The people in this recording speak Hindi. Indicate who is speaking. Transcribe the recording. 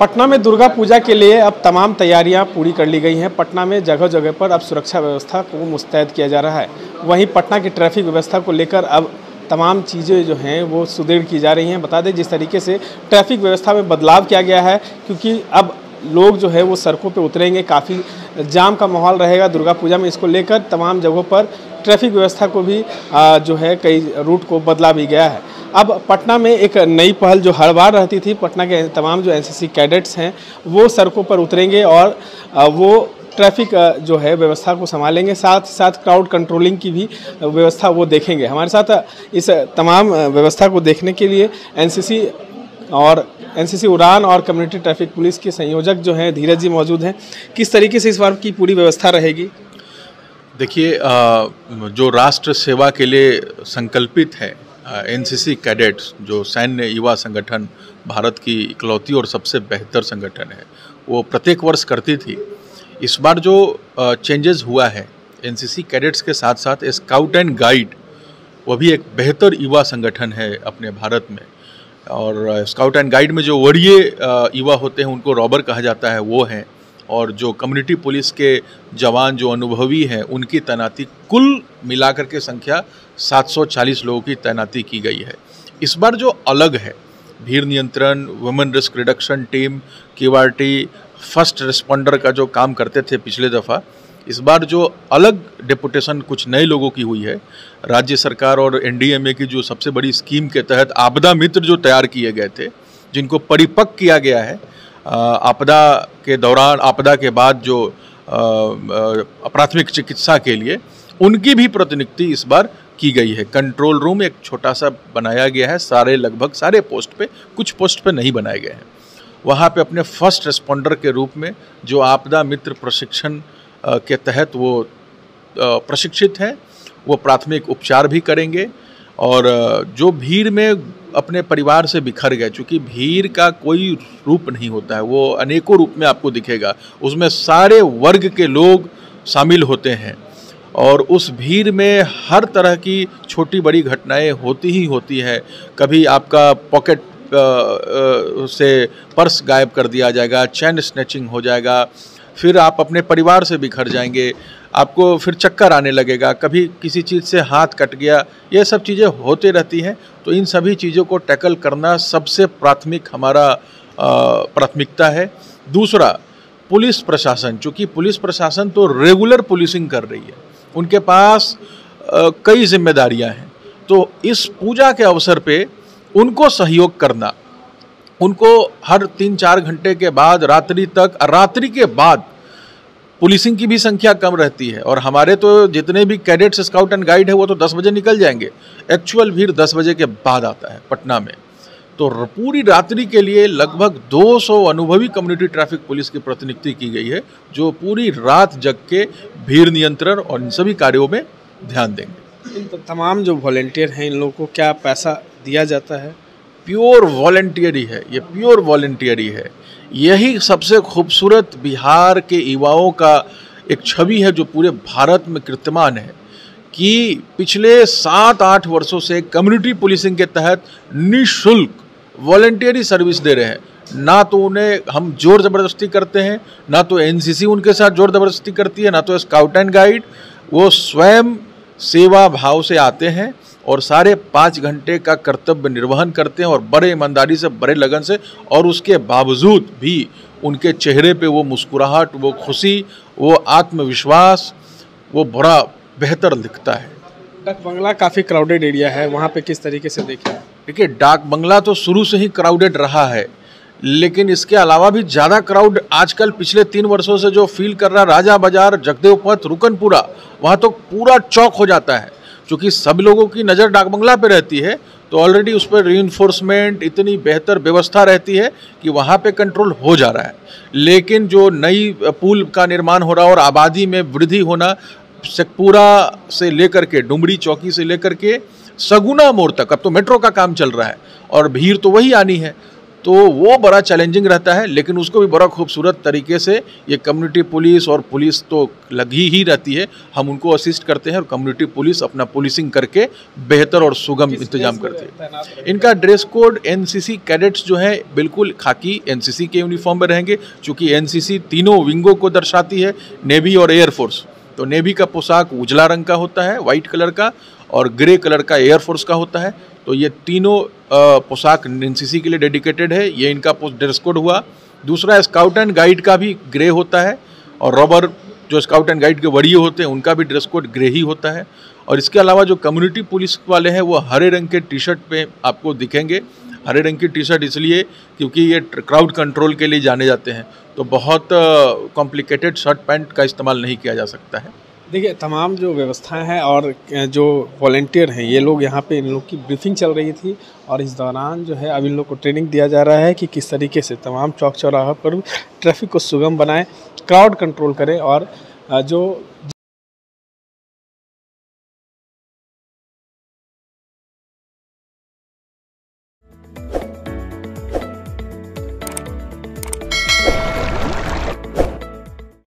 Speaker 1: पटना में दुर्गा पूजा के लिए अब तमाम तैयारियाँ पूरी कर ली गई हैं। पटना में जगह जगह पर अब सुरक्षा व्यवस्था को मुस्तैद किया जा रहा है। वहीं पटना की ट्रैफ़िक व्यवस्था को लेकर अब तमाम चीज़ें जो हैं, वो सुदृढ़ की जा रही हैं। बता दें, जिस तरीके से ट्रैफ़िक व्यवस्था में बदलाव किया गया है, क्योंकि अब लोग जो है, वो सड़कों पे उतरेंगे, काफ़ी जाम का माहौल रहेगा दुर्गा पूजा में। इसको लेकर तमाम जगहों पर ट्रैफ़िक व्यवस्था को भी जो है, कई रूट को बदला भी गया है। अब पटना में एक नई पहल जो हर बार रहती थी, पटना के तमाम जो एनसीसी कैडेट्स हैं, वो सड़कों पर उतरेंगे और वो ट्रैफ़िक जो है व्यवस्था को संभालेंगे। साथ ही साथ क्राउड कंट्रोलिंग की भी व्यवस्था वो देखेंगे। हमारे साथ इस तमाम व्यवस्था को देखने के लिए एनसीसी और एनसीसी उड़ान और कम्युनिटी ट्रैफ़िक पुलिस के संयोजक जो हैं, धीरज जी मौजूद हैं। किस तरीके से इस बार की पूरी व्यवस्था रहेगी?
Speaker 2: देखिए जो राष्ट्र सेवा के लिए संकल्पित है एनसीसी कैडेट्स जो सैन्य युवा संगठन भारत की इकलौती और सबसे बेहतर संगठन है, वो प्रत्येक वर्ष करती थी। इस बार जो चेंजेस हुआ है एनसीसी कैडेट्स के साथ साथ स्काउट एंड गाइड वो भी एक बेहतर युवा संगठन है अपने भारत में। और स्काउट एंड गाइड में जो वरीय युवा होते हैं, उनको रॉबर कहा जाता है, वो हैं। और जो कम्युनिटी पुलिस के जवान जो अनुभवी हैं, उनकी तैनाती कुल मिलाकर के संख्या 740 लोगों की तैनाती की गई है। इस बार जो अलग है, भीड़ नियंत्रण वुमेन रिस्क रिडक्शन टीम केवार्टी फ़र्स्ट रिस्पॉन्डर का जो काम करते थे पिछले दफ़ा, इस बार जो अलग डेपुटेशन कुछ नए लोगों की हुई है, राज्य सरकार और एनडीएमए की जो सबसे बड़ी स्कीम के तहत आपदा मित्र जो तैयार किए गए थे, जिनको परिपक्व किया गया है आपदा के दौरान, आपदा के बाद जो प्राथमिक चिकित्सा के लिए, उनकी भी प्रतिनियुक्ति इस बार की गई है। कंट्रोल रूम एक छोटा सा बनाया गया है, सारे लगभग, सारे पोस्ट पे, कुछ पोस्ट पे नहीं बनाए गए हैं। वहाँ पे अपने फ़र्स्ट रिस्पॉन्डर के रूप में जो आपदा मित्र प्रशिक्षण के तहत वो प्रशिक्षित हैं, वो प्राथमिक उपचार भी करेंगे और जो भीड़ में अपने परिवार से बिखर गए, चूँकि भीड़ का कोई रूप नहीं होता है, वो अनेकों रूप में आपको दिखेगा। उसमें सारे वर्ग के लोग शामिल होते हैं और उस भीड़ में हर तरह की छोटी बड़ी घटनाएँ होती ही होती है। कभी आपका पॉकेट से पर्स गायब कर दिया जाएगा, चैन स्नैचिंग हो जाएगा, फिर आप अपने परिवार से बिखर जाएँगे आपको फिर चक्कर आने लगेगा, कभी किसी चीज़ से हाथ कट गया, ये सब चीज़ें होते रहती हैं तो इन सभी चीज़ों को टैकल करना सबसे प्राथमिक हमारा प्राथमिकता है। दूसरा, पुलिस प्रशासन, चूँकि पुलिस प्रशासन तो रेगुलर पुलिसिंग कर रही है, उनके पास कई जिम्मेदारियाँ हैं तो इस पूजा के अवसर पे उनको सहयोग करना, उनको हर तीन चार घंटे के बाद, रात्रि तक, रात्रि के बाद पुलिसिंग की भी संख्या कम रहती है। और हमारे तो जितने भी कैडेट्स स्काउट एंड गाइड है वो तो 10 बजे निकल जाएँगे। एक्चुअल भीड़ 10 बजे के बाद आता है पटना में। तो पूरी रात्रि के लिए लगभग 200 अनुभवी कम्युनिटी ट्रैफ़िक पुलिस की प्रतिनियुक्ति की गई है जो पूरी रात जग के भीड़ नियंत्रण और इन सभी कार्यों में ध्यान देंगे।
Speaker 1: इन तमाम जो वॉलेंटियर हैं इन लोगों को क्या पैसा दिया जाता है?
Speaker 2: प्योर वॉल्टियर ही है। ये प्योर वॉल्टियर ही है। यही सबसे खूबसूरत बिहार के युवाओं का एक छवि है जो पूरे भारत में कीर्तमान है कि पिछले सात आठ वर्षों से कम्युनिटी पुलिसिंग के तहत निशुल्क वॉल्टियरी सर्विस दे रहे हैं। ना तो उन्हें हम ज़ोर ज़बरदस्ती करते हैं, ना तो एनसीसी उनके साथ ज़ोर ज़बरदस्ती करती है, ना तो स्काउट एंड गाइड वो स्वयं सेवा भाव से आते हैं और सारे पाँच घंटे का कर्तव्य निर्वहन करते हैं और बड़े ईमानदारी से बड़े लगन से और उसके बावजूद भी उनके चेहरे पे वो मुस्कुराहट वो खुशी वो आत्मविश्वास वो बड़ा बेहतर दिखता है।
Speaker 1: डाक बंगला काफ़ी क्राउडेड एरिया है वहाँ पे किस तरीके से देखें
Speaker 2: देखिए डाक बंगला तो शुरू से ही क्राउडेड रहा है। लेकिन इसके अलावा भी ज़्यादा क्राउड आजकल पिछले तीन वर्षों से जो फील कर रहा राजा बाज़ार, जगदेव पथ, रुकनपुरा, वहाँ तो पूरा चौक हो जाता है। क्योंकि सब लोगों की नज़र डाक बंगला पे रहती है तो ऑलरेडी उस पर री इतनी बेहतर व्यवस्था रहती है कि वहाँ पे कंट्रोल हो जा रहा है। लेकिन जो नई पुल का निर्माण हो रहा और आबादी में वृद्धि होना, शेखपुरा से लेकर के, डुमरी चौकी से लेकर के, सगुना मोड़ तक, अब तो मेट्रो का काम चल रहा है, और भीड़ तो वही आनी है। तो वो बड़ा चैलेंजिंग रहता है लेकिन उसको भी बड़ा खूबसूरत तरीके से ये कम्युनिटी पुलिस और पुलिस तो लगी ही रहती है। हम उनको असिस्ट करते हैं और कम्युनिटी पुलिस अपना पुलिसिंग करके बेहतर और सुगम इंतज़ाम करती है। इनका ड्रेस कोड एनसीसी कैडेट्स जो है बिल्कुल खाकी एनसीसी के यूनिफॉर्म में रहेंगे क्योंकि एनसीसी तीनों विंगों को दर्शाती है नेवी और एयरफोर्स तो नेवी का पोशाक उजला रंग का होता है वाइट कलर का और ग्रे कलर का एयरफोर्स का होता है। तो ये तीनों पोशाक एनसीसी के लिए डेडिकेटेड है। ये इनका ड्रेस कोड हुआ। दूसरा स्काउट एंड गाइड का भी ग्रे होता है और रॉबर जो स्काउट एंड गाइड के वरीय होते हैं, उनका भी ड्रेस कोड ग्रे ही होता है। और इसके अलावा जो कम्युनिटी पुलिस वाले हैं, वो हरे रंग के टी शर्ट पे आपको दिखेंगे। हरे रंग की टी शर्ट इसलिए क्योंकि ये क्राउड कंट्रोल के लिए जाने जाते हैं। तो बहुत कॉम्प्लिकेटेड शर्ट पैंट का इस्तेमाल नहीं किया जा सकता है।
Speaker 1: देखिए, तमाम जो व्यवस्थाएँ हैं और जो वॉल्टियर हैं, ये लोग यहाँ पे इन लोग की ब्रीफिंग चल रही थी और इस दौरान जो है अब इन लोग को ट्रेनिंग दिया जा रहा है कि किस तरीके से तमाम चौक चौराहा पर ट्रैफ़िक को सुगम बनाएँ क्राउड कंट्रोल करें और जो